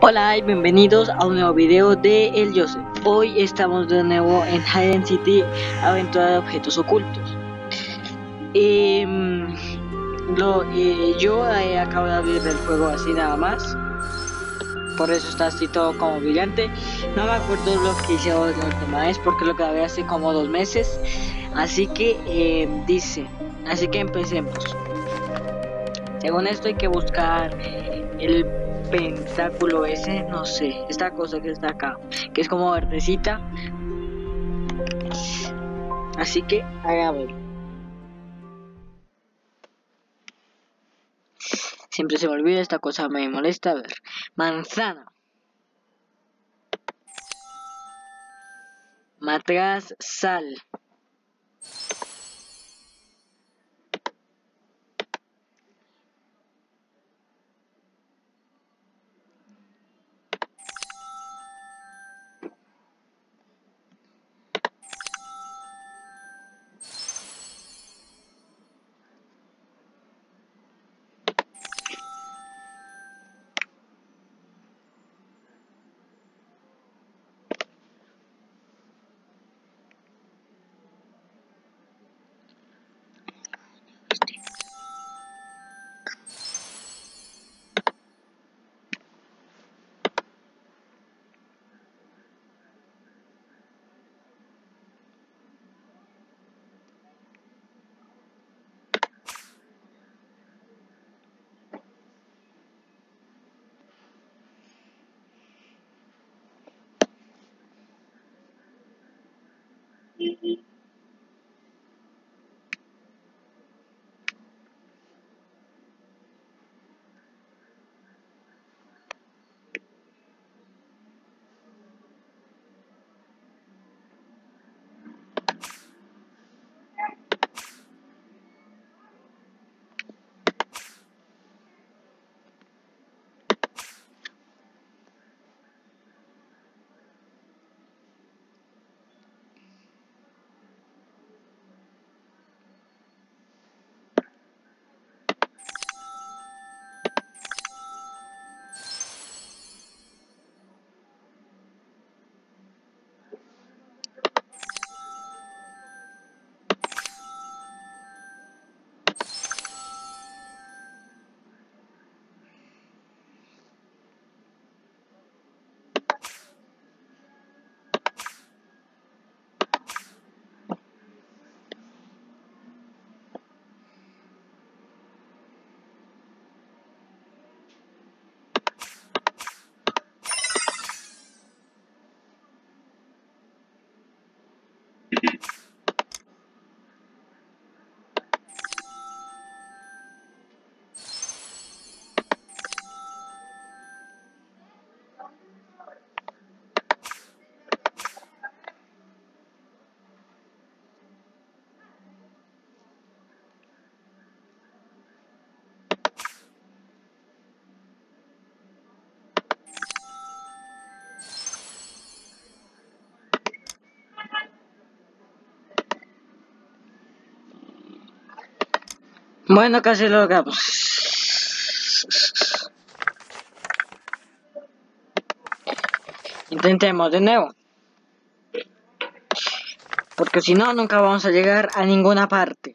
Hola y bienvenidos a un nuevo video de El Joseph. Hoy estamos de nuevo en Hidden City, aventura de objetos ocultos. Em, lo, eh, yo eh, acabo de abrir el juego así nada más. Por eso está así todo como brillante. No me acuerdo lo que hice la última vez porque lo grabé hace como dos meses. Así que em, dice, así que empecemos. Según esto hay que buscar el pentáculo ese, no sé, esta cosa que está acá, que es como verdecita. Así que hagámoslo. Siempre se me olvida esta cosa, me molesta. A ver, manzana. Matraz, sal. Mm-hmm. Bueno, casi lo logramos. Intentemos de nuevo. Porque si no, nunca vamos a llegar a ninguna parte.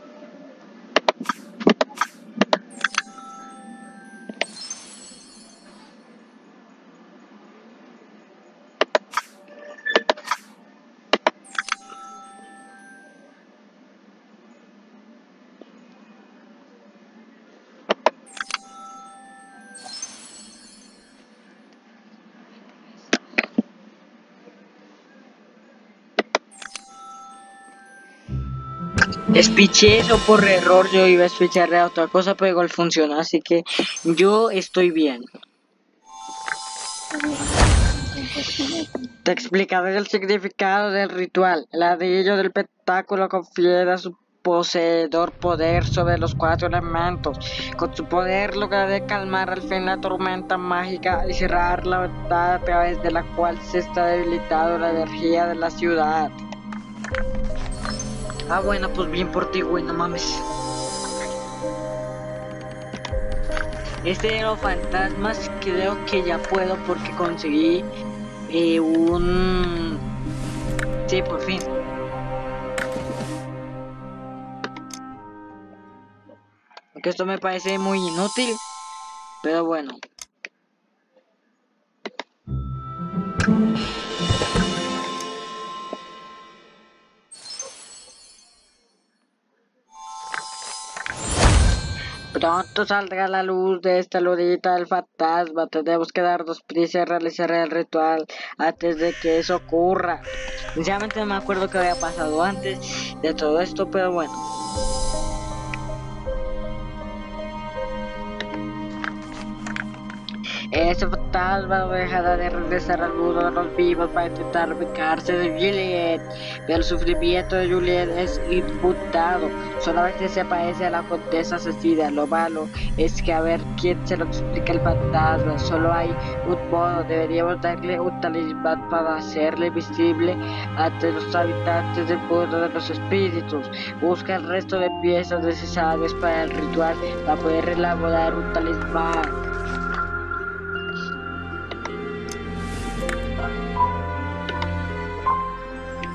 Espiché eso por error, yo iba a espicharle a otra cosa, pero igual funcionó, así que yo estoy bien. Te explicaré el significado del ritual. El ladrillo del espectáculo confiere a su poseedor poder sobre los cuatro elementos. Con su poder lograré calmar al fin la tormenta mágica y cerrar la ventana a través de la cual se está debilitando la energía de la ciudad. Ah, bueno, pues bien por ti, güey, no mames. Este de los fantasmas creo que ya puedo porque conseguí eh, un... Sí, por fin. Aunque esto me parece muy inútil, pero bueno. Pronto saldrá la luz de esta lunita del fantasma. Tenemos que darnos prisa y realizar el ritual antes de que eso ocurra. Sinceramente no me acuerdo qué había pasado antes de todo esto, pero bueno. Ese fantasma no dejará de regresar al mundo de los vivos para intentar vengarse de Juliet. Pero el sufrimiento de Juliet es imputado. Solamente se parece a la condesa asesina. Lo malo es que a ver quién se lo explica el fantasma. Solo hay un modo. Deberíamos darle un talismán para hacerle visible ante los habitantes del mundo de los espíritus. Busca el resto de piezas necesarias para el ritual para poder elaborar un talismán.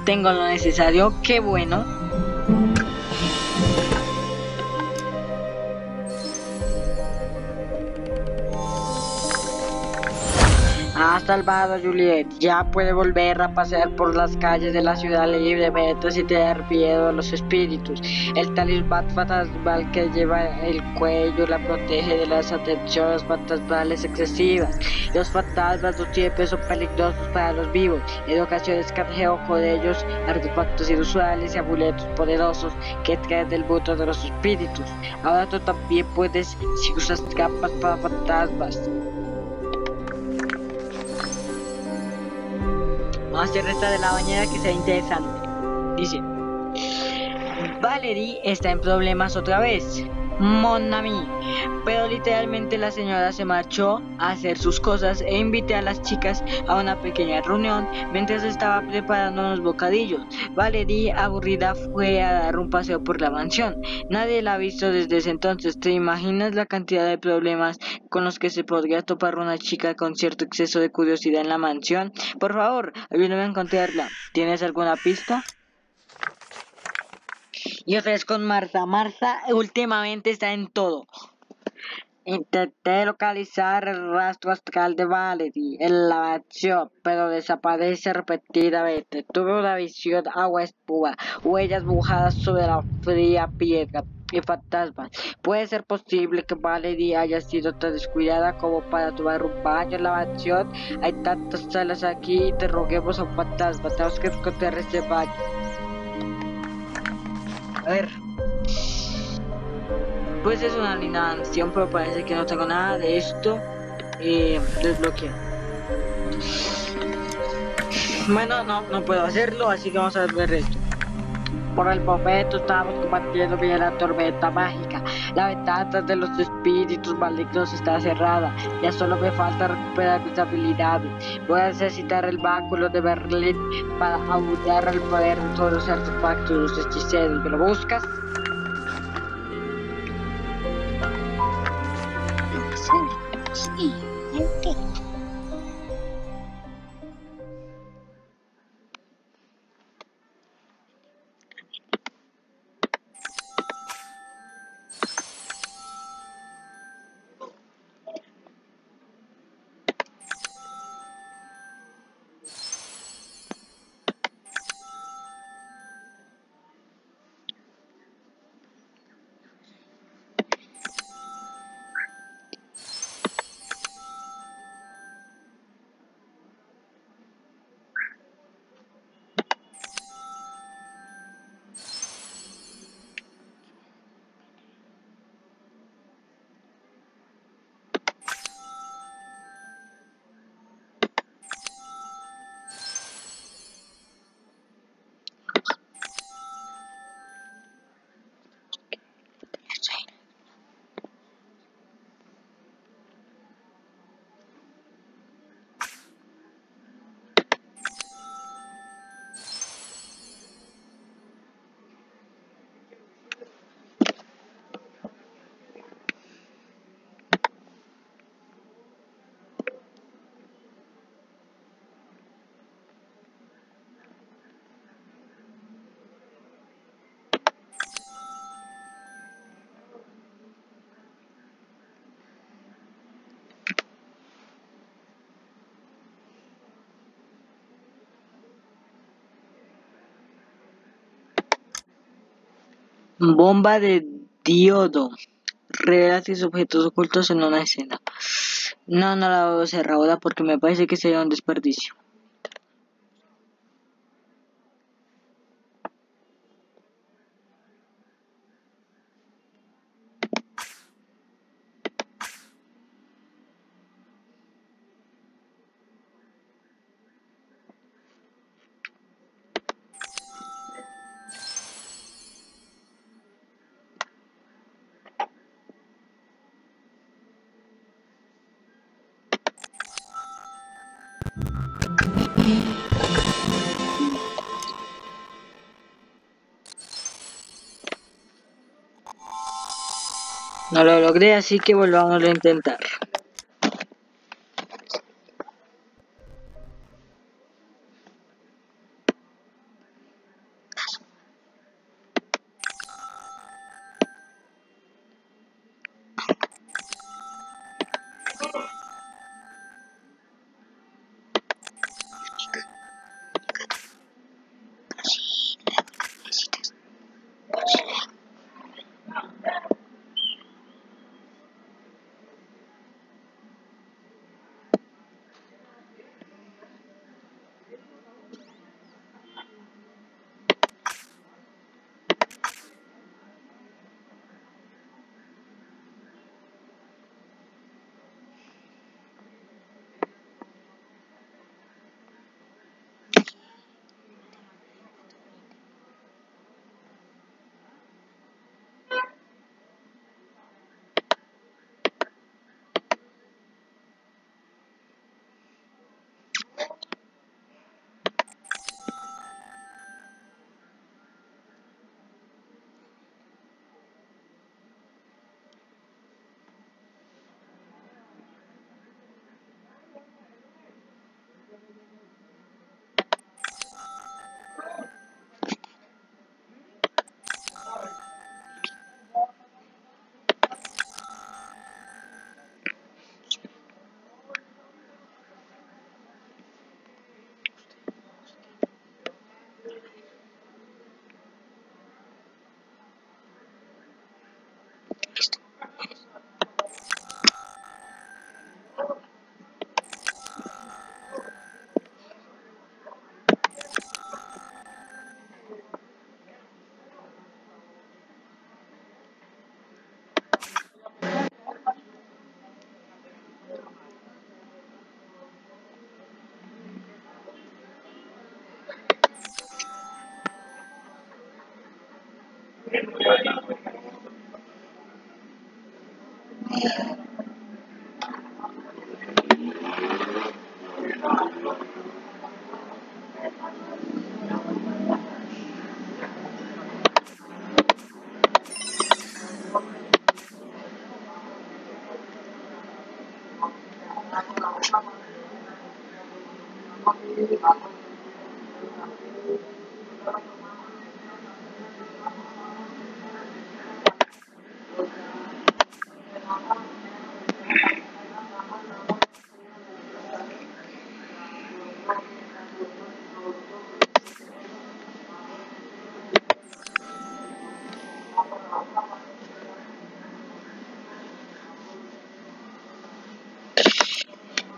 Tengo lo necesario, qué bueno. Ha salvado a Juliet, ya puede volver a pasear por las calles de la ciudad libremente sin tener miedo a los espíritus. El talismán fantasmal que lleva el cuello la protege de las atenciones fantasmales excesivas. Los fantasmas no siempre son peligrosos para los vivos. En ocasiones canjea ojo de ellos artefactos inusuales y amuletos poderosos que traen del mundo de los espíritus. Ahora tú también puedes si capas para fantasmas. Vamos a hacer de la bañera que sea interesante. Dice, Valerie está en problemas otra vez. Monami. Pero literalmente la señora se marchó a hacer sus cosas e invité a las chicas a una pequeña reunión mientras estaba preparando unos bocadillos. Valerie, aburrida, fue a dar un paseo por la mansión. Nadie la ha visto desde ese entonces. ¿Te imaginas la cantidad de problemas con los que se podría topar una chica con cierto exceso de curiosidad en la mansión? Por favor, ayúdame a encontrarla. ¿Tienes alguna pista? Y otra vez con Marta. Marta últimamente está en todo. Intenté localizar el rastro astral de Valerie en la mansión, pero desaparece repetidamente. Tuve una visión agua espuma, huellas mojadas sobre la fría piedra y fantasmas. Puede ser posible que Valerie haya sido tan descuidada como para tomar un baño en la mansión. Hay tantas salas aquí, interroguemos a un fantasma. Tenemos que encontrar ese baño. A ver. Pues es una linda mansión, pero parece que no tengo nada de esto. Eh, desbloquear. Bueno, no, no puedo hacerlo, así que vamos a ver esto. Por el momento estamos combatiendo bien la tormenta mágica. La ventana de los espíritus malignos está cerrada. Ya solo me falta recuperar mis habilidades. Voy a necesitar el báculo de Berlín para aumentar el poder de todos los artefactos de los hechiceros. ¿Me lo buscas? Sí, entiendo. Bomba de diodo. Revela tus objetos ocultos en una escena. No, no la voy a hacer ahora porque me parece que sería un desperdicio. No lo logré, así que volvamos a intentar.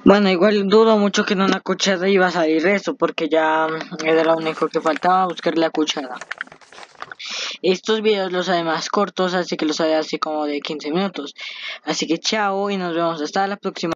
Bueno, igual dudo mucho que en una cuchara iba a salir eso, porque ya era lo único que faltaba, buscar la cuchara. Estos videos los haré más cortos, así que los haré así como de 15 minutos. Así que chao y nos vemos hasta la próxima.